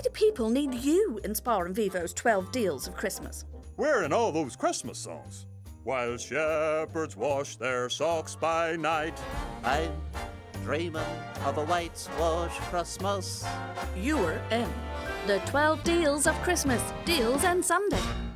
Why do people need EUROSPAR and Vivo's 12 deals of Christmas? We're in all those Christmas songs. While shepherds wash their socks by night. I'm dreaming of a white wash Christmas. You're in. The 12 deals of Christmas, deals and Sunday.